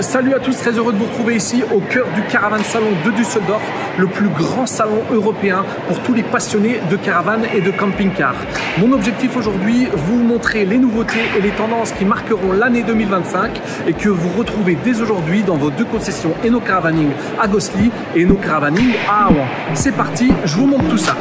Salut à tous, très heureux de vous retrouver ici au cœur du Caravan Salon de Düsseldorf, le plus grand salon européen pour tous les passionnés de caravane et de camping-car. Mon objectif aujourd'hui, vous montrer les nouveautés et les tendances qui marqueront l'année 2025 et que vous retrouvez dès aujourd'hui dans vos deux concessions Eno Caravaning à Gosli et Eno Caravaning à Awan. C'est parti, je vous montre tout ça.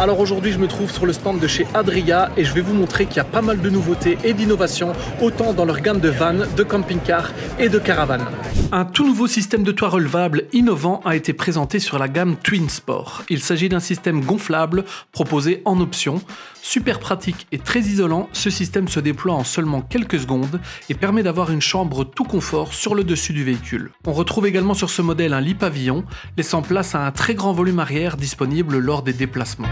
Alors aujourd'hui, je me trouve sur le stand de chez Adria et je vais vous montrer qu'il y a pas mal de nouveautés et d'innovations, autant dans leur gamme de vannes, de camping-cars et de caravanes. Un tout nouveau système de toit relevable innovant a été présenté sur la gamme Twin Sport. Il s'agit d'un système gonflable proposé en option. Super pratique et très isolant, ce système se déploie en seulement quelques secondes et permet d'avoir une chambre tout confort sur le dessus du véhicule. On retrouve également sur ce modèle un lit pavillon, laissant place à un très grand volume arrière disponible lors des déplacements.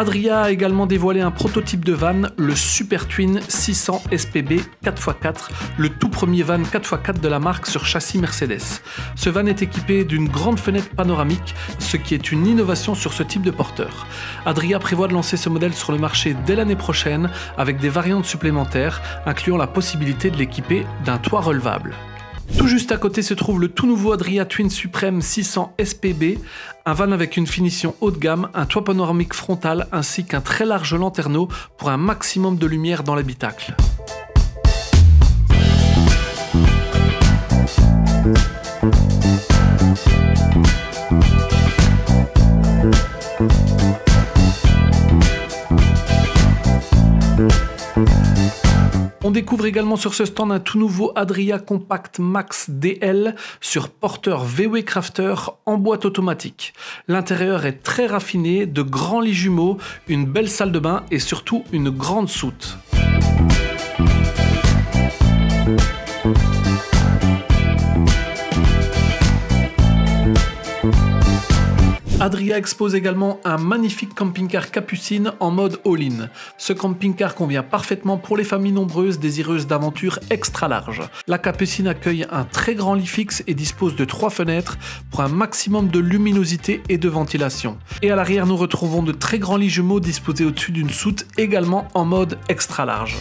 Adria a également dévoilé un prototype de van, le Super Twin 600 SPB 4x4, le tout premier van 4x4 de la marque sur châssis Mercedes. Ce van est équipé d'une grande fenêtre panoramique, ce qui est une innovation sur ce type de porteur. Adria prévoit de lancer ce modèle sur le marché dès l'année prochaine avec des variantes supplémentaires, incluant la possibilité de l'équiper d'un toit relevable. Tout juste à côté se trouve le tout nouveau Adria Twin Supreme 600 SPB, un van avec une finition haut de gamme, un toit panoramique frontal ainsi qu'un très large lanterneau pour un maximum de lumière dans l'habitacle. On découvre également sur ce stand un tout nouveau Adria Compact Max DL sur porteur VW Crafter en boîte automatique. L'intérieur est très raffiné, de grands lits jumeaux, une belle salle de bain et surtout une grande soute. Adria expose également un magnifique camping-car Capucine en mode all-in. Ce camping-car convient parfaitement pour les familles nombreuses désireuses d'aventures extra larges. La Capucine accueille un très grand lit fixe et dispose de trois fenêtres pour un maximum de luminosité et de ventilation. Et à l'arrière, nous retrouvons de très grands lits jumeaux disposés au-dessus d'une soute également en mode extra large.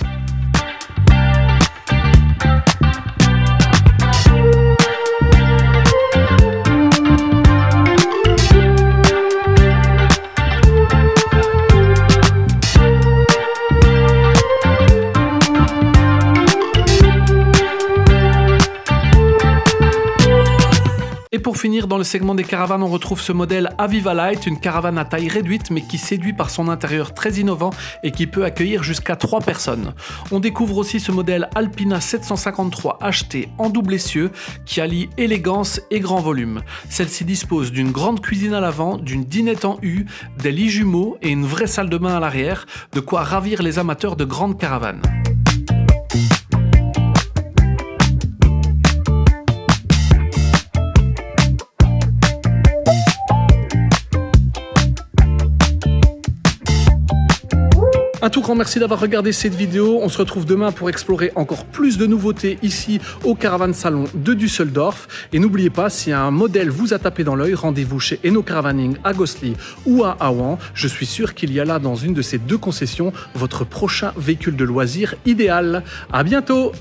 Et pour finir, dans le segment des caravanes, on retrouve ce modèle Aviva Light, une caravane à taille réduite mais qui séduit par son intérieur très innovant et qui peut accueillir jusqu'à 3 personnes. On découvre aussi ce modèle Alpina 753 HT en double essieu qui allie élégance et grand volume. Celle-ci dispose d'une grande cuisine à l'avant, d'une dinette en U, des lits jumeaux et une vraie salle de bain à l'arrière, de quoi ravir les amateurs de grandes caravanes. Un tout grand merci d'avoir regardé cette vidéo. On se retrouve demain pour explorer encore plus de nouveautés ici au Caravan Salon de Düsseldorf. Et n'oubliez pas, si un modèle vous a tapé dans l'œil, rendez-vous chez Eno Caravaning à Gosli ou à Awan. Je suis sûr qu'il y a là dans une de ces deux concessions votre prochain véhicule de loisir idéal. À bientôt!